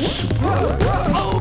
Oh!